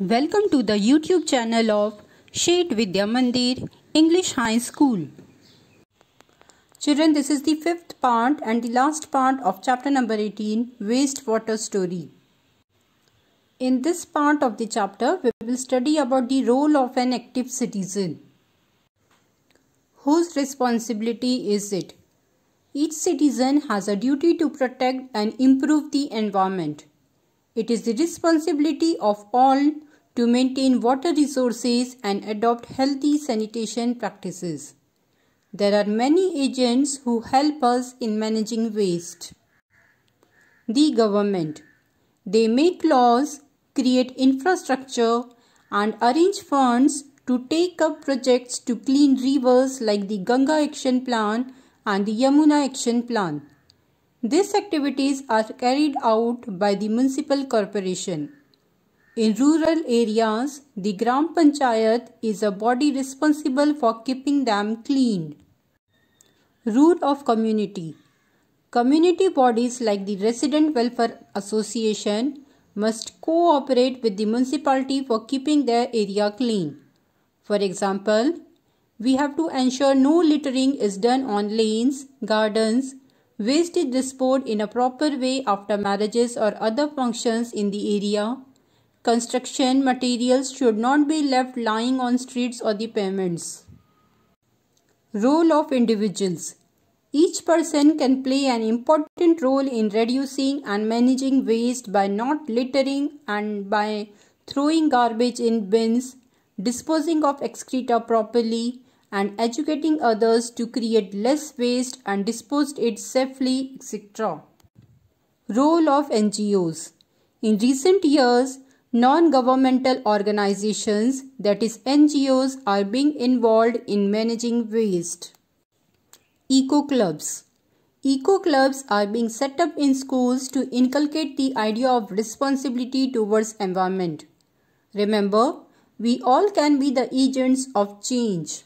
Welcome to the YouTube channel of Shet Vidya Mandir English High School. Children, this is the fifth part and the last part of chapter number 18 Wastewater Story. In this part of the chapter, we will study about the role of an active citizen. Whose responsibility is it? Each citizen has a duty to protect and improve the environment. It is the responsibility of all to maintain water resources and adopt healthy sanitation practices. There are many agents who help us in managing waste. The government. They make laws, create infrastructure, and arrange funds to take up projects to clean rivers like the Ganga Action Plan and the Yamuna Action Plan. These activities are carried out by the municipal corporation. In rural areas, the Gram Panchayat is a body responsible for keeping them clean. Rule of community Community bodies like the Resident Welfare Association must cooperate with the municipality for keeping their area clean. For example, we have to ensure no littering is done on lanes, gardens, Waste is disposed in a proper way after marriages or other functions in the area. Construction materials should not be left lying on streets or the pavements. Role of individuals Each person can play an important role in reducing and managing waste by not littering and by throwing garbage in bins, disposing of excreta properly, and educating others to create less waste and dispose it safely, etc. Role of NGOs In recent years, non-governmental organizations, that is NGOs, are being involved in managing waste. Eco clubs Eco clubs are being set up in schools to inculcate the idea of responsibility towards environment. Remember, we all can be the agents of change.